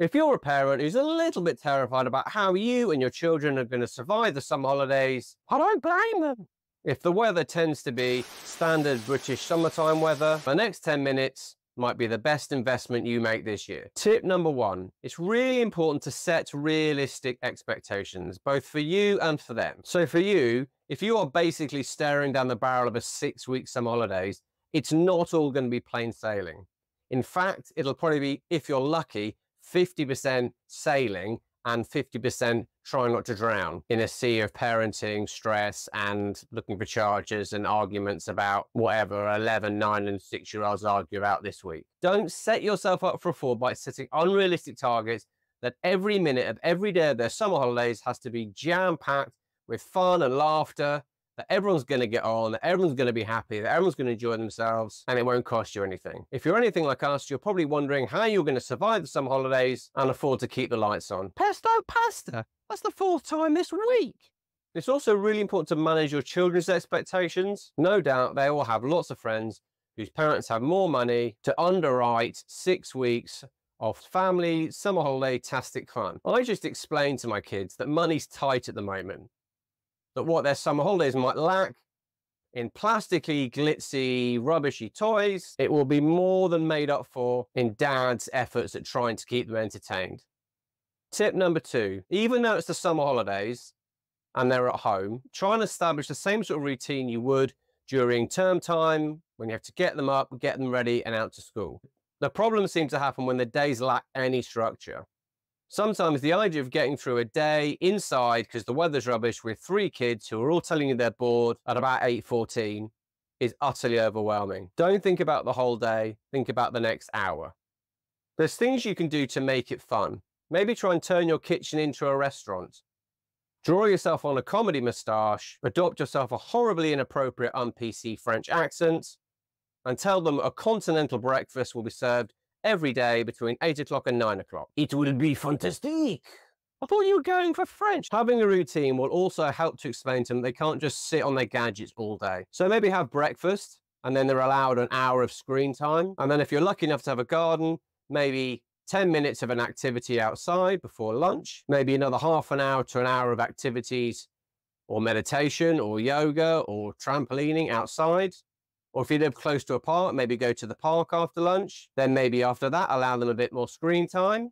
If you're a parent who's a little bit terrified about how you and your children are going to survive the summer holidays, I don't blame them. If the weather tends to be standard British summertime weather, the next 10 minutes might be the best investment you make this year. Tip number one, it's really important to set realistic expectations, both for you and for them. So for you, if you are basically staring down the barrel of a six week summer holidays, it's not all going to be plain sailing. In fact, it'll probably be, if you're lucky, 50% sailing and 50% trying not to drown in a sea of parenting, stress, and looking for charges and arguments about whatever 11, 9, and 6 year olds argue about this week. Don't set yourself up for a fall by setting unrealistic targets that every minute of every day of their summer holidays has to be jam packed with fun and laughter that everyone's going to get on, that everyone's going to be happy, that everyone's going to enjoy themselves, and it won't cost you anything. If you're anything like us, you're probably wondering how you're going to survive the summer holidays and afford to keep the lights on. Pesto pasta! That's the fourth time this week! It's also really important to manage your children's expectations. No doubt they all have lots of friends whose parents have more money to underwrite six weeks of family summer holiday tastic fun. I just explained to my kids that money's tight at the moment that what their summer holidays might lack in plasticky, glitzy, rubbishy toys, it will be more than made up for in dad's efforts at trying to keep them entertained. Tip number two, even though it's the summer holidays and they're at home, try and establish the same sort of routine you would during term time when you have to get them up, get them ready and out to school. The problems seem to happen when the days lack any structure. Sometimes the idea of getting through a day inside because the weather's rubbish with three kids who are all telling you they're bored at about 8.14 is utterly overwhelming. Don't think about the whole day, think about the next hour. There's things you can do to make it fun. Maybe try and turn your kitchen into a restaurant. Draw yourself on a comedy moustache, adopt yourself a horribly inappropriate un-PC French accent, and tell them a continental breakfast will be served every day between 8 o'clock and 9 o'clock. It will be fantastic. I thought you were going for French. Having a routine will also help to explain to them they can't just sit on their gadgets all day. So maybe have breakfast and then they're allowed an hour of screen time. And then if you're lucky enough to have a garden, maybe 10 minutes of an activity outside before lunch, maybe another half an hour to an hour of activities or meditation or yoga or trampolining outside. Or if you live close to a park, maybe go to the park after lunch. Then maybe after that, allow them a bit more screen time.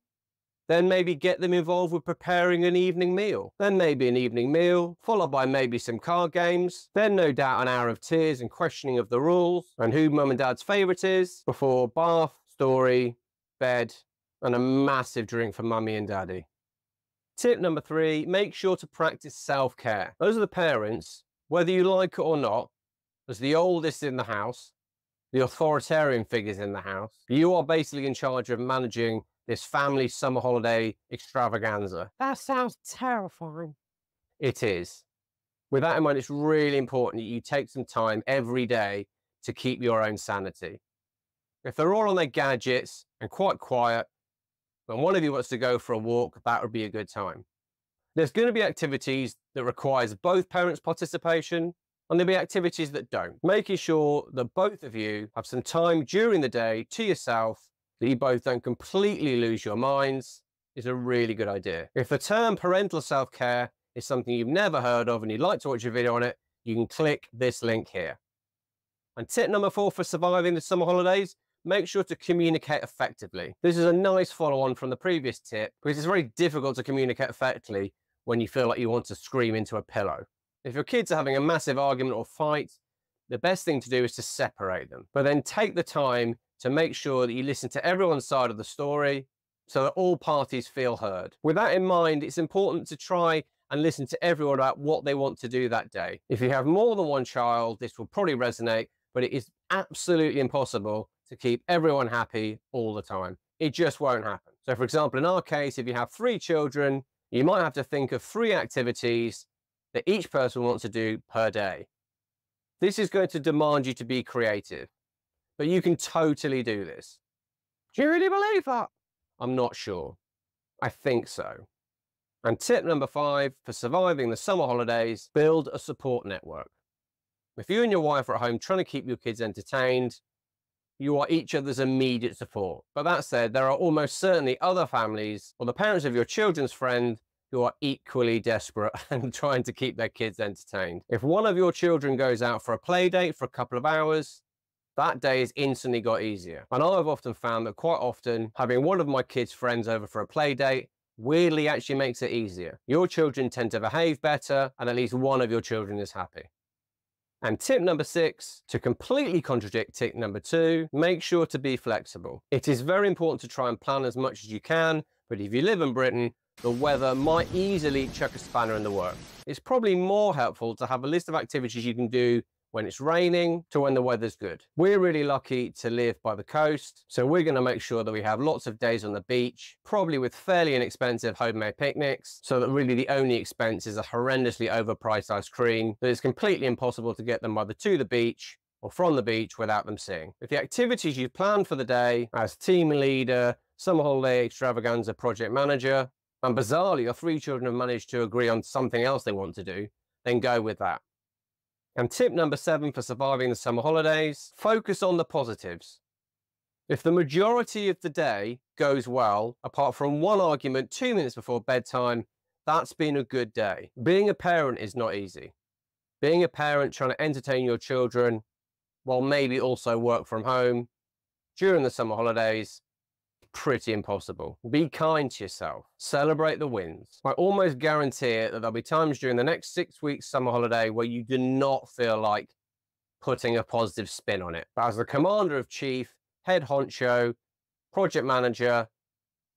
Then maybe get them involved with preparing an evening meal. Then maybe an evening meal, followed by maybe some card games. Then no doubt an hour of tears and questioning of the rules and who mum and dad's favourite is before bath, story, bed, and a massive drink for mummy and daddy. Tip number three, make sure to practice self-care. Those are the parents, whether you like it or not, as the oldest in the house, the authoritarian figures in the house, you are basically in charge of managing this family summer holiday extravaganza. That sounds terrifying. It is. With that in mind, it's really important that you take some time every day to keep your own sanity. If they're all on their gadgets and quite quiet, when one of you wants to go for a walk, that would be a good time. There's going to be activities that requires both parents' participation and there'll be activities that don't. Making sure that both of you have some time during the day to yourself, that you both don't completely lose your minds, is a really good idea. If the term parental self-care is something you've never heard of and you'd like to watch a video on it, you can click this link here. And tip number four for surviving the summer holidays, make sure to communicate effectively. This is a nice follow-on from the previous tip because it's very difficult to communicate effectively when you feel like you want to scream into a pillow. If your kids are having a massive argument or fight, the best thing to do is to separate them. But then take the time to make sure that you listen to everyone's side of the story so that all parties feel heard. With that in mind, it's important to try and listen to everyone about what they want to do that day. If you have more than one child, this will probably resonate, but it is absolutely impossible to keep everyone happy all the time. It just won't happen. So for example, in our case, if you have three children, you might have to think of three activities that each person wants to do per day. This is going to demand you to be creative, but you can totally do this. Do you really believe that? I'm not sure. I think so. And tip number five for surviving the summer holidays, build a support network. If you and your wife are at home trying to keep your kids entertained, you are each other's immediate support. But that said, there are almost certainly other families or the parents of your children's friend who are equally desperate and trying to keep their kids entertained. If one of your children goes out for a play date for a couple of hours, that day is instantly got easier. And I've often found that quite often having one of my kids' friends over for a play date weirdly actually makes it easier. Your children tend to behave better and at least one of your children is happy. And tip number six, to completely contradict tip number two, make sure to be flexible. It is very important to try and plan as much as you can, but if you live in Britain, the weather might easily chuck a spanner in the works. It's probably more helpful to have a list of activities you can do when it's raining to when the weather's good. We're really lucky to live by the coast, so we're going to make sure that we have lots of days on the beach, probably with fairly inexpensive homemade picnics, so that really the only expense is a horrendously overpriced ice cream that is completely impossible to get them either to the beach or from the beach without them seeing. If the activities you've planned for the day as team leader, summer holiday extravaganza project manager, and bizarrely your three children have managed to agree on something else they want to do, then go with that. And tip number seven for surviving the summer holidays, focus on the positives. If the majority of the day goes well, apart from one argument two minutes before bedtime, that's been a good day. Being a parent is not easy. Being a parent trying to entertain your children while maybe also work from home during the summer holidays pretty impossible. Be kind to yourself. Celebrate the wins. I almost guarantee it that there'll be times during the next six weeks summer holiday where you do not feel like putting a positive spin on it. But as the commander of chief, head honcho, project manager,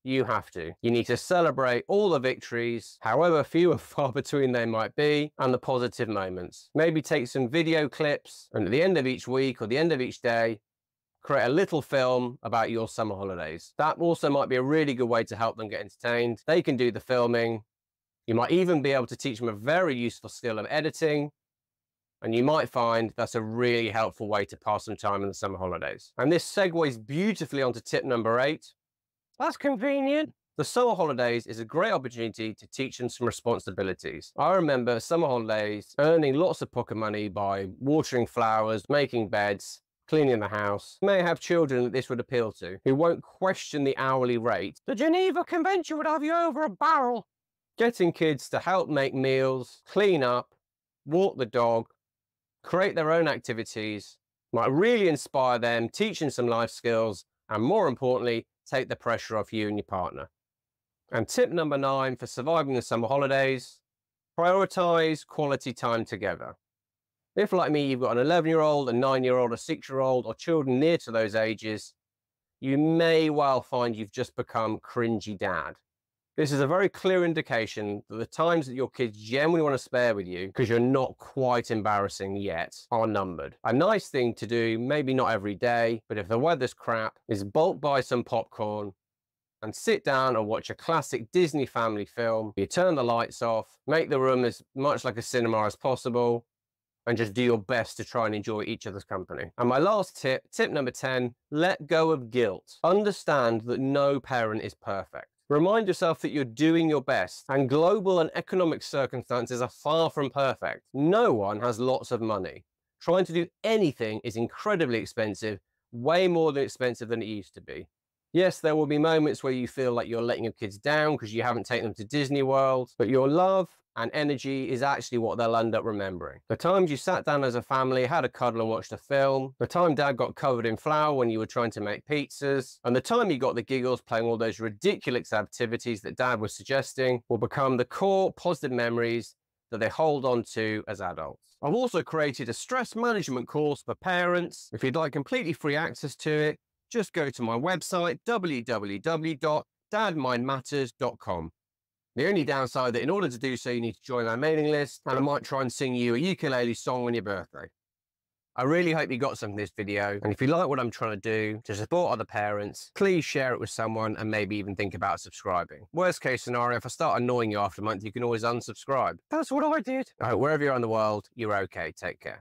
you have to. You need to celebrate all the victories, however few or far between they might be, and the positive moments. Maybe take some video clips, and at the end of each week or the end of each day, create a little film about your summer holidays. That also might be a really good way to help them get entertained. They can do the filming. You might even be able to teach them a very useful skill of editing. And you might find that's a really helpful way to pass some time in the summer holidays. And this segues beautifully onto tip number eight. That's convenient. The summer holidays is a great opportunity to teach them some responsibilities. I remember summer holidays earning lots of pocket money by watering flowers, making beds, cleaning the house, may have children that this would appeal to, who won't question the hourly rate. The Geneva Convention would have you over a barrel. Getting kids to help make meals, clean up, walk the dog, create their own activities, might really inspire them, teach them some life skills, and more importantly, take the pressure off you and your partner. And tip number nine for surviving the summer holidays, prioritize quality time together. If, like me, you've got an 11 year old, a nine year old, a six year old, or children near to those ages, you may well find you've just become cringy dad. This is a very clear indication that the times that your kids genuinely want to spare with you, because you're not quite embarrassing yet, are numbered. A nice thing to do, maybe not every day, but if the weather's crap, is bulk buy some popcorn and sit down and watch a classic Disney family film. You turn the lights off, make the room as much like a cinema as possible, and just do your best to try and enjoy each other's company. And my last tip, tip number 10, let go of guilt. Understand that no parent is perfect. Remind yourself that you're doing your best, and global and economic circumstances are far from perfect. No one has lots of money. Trying to do anything is incredibly expensive, way more than expensive than it used to be. Yes, there will be moments where you feel like you're letting your kids down because you haven't taken them to Disney World, but your love and energy is actually what they'll end up remembering. The times you sat down as a family, had a cuddle and watched a film, the time dad got covered in flour when you were trying to make pizzas, and the time you got the giggles playing all those ridiculous activities that dad was suggesting will become the core positive memories that they hold on to as adults. I've also created a stress management course for parents. If you'd like completely free access to it, just go to my website, www.dadmindmatters.com. The only downside that in order to do so, you need to join our mailing list, and I might try and sing you a ukulele song on your birthday. I really hope you got something this video, and if you like what I'm trying to do to support other parents, please share it with someone and maybe even think about subscribing. Worst case scenario, if I start annoying you after a month, you can always unsubscribe. That's what I did. Wherever you're in the world, you're okay. Take care.